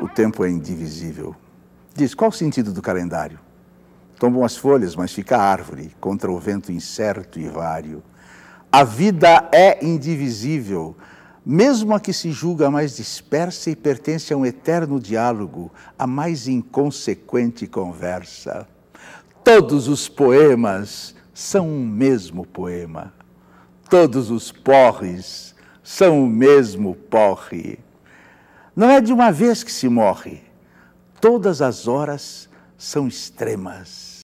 O tempo é indivisível. Diz, qual o sentido do calendário? Tombam as folhas, mas fica a árvore, contra o vento incerto e vário. A vida é indivisível, mesmo a que se julga mais dispersa e pertence a um eterno diálogo, a mais inconsequente conversa. Todos os poemas são um mesmo poema. Todos os porres são o mesmo porre. Não é de uma vez que se morre, todas as horas são extremas.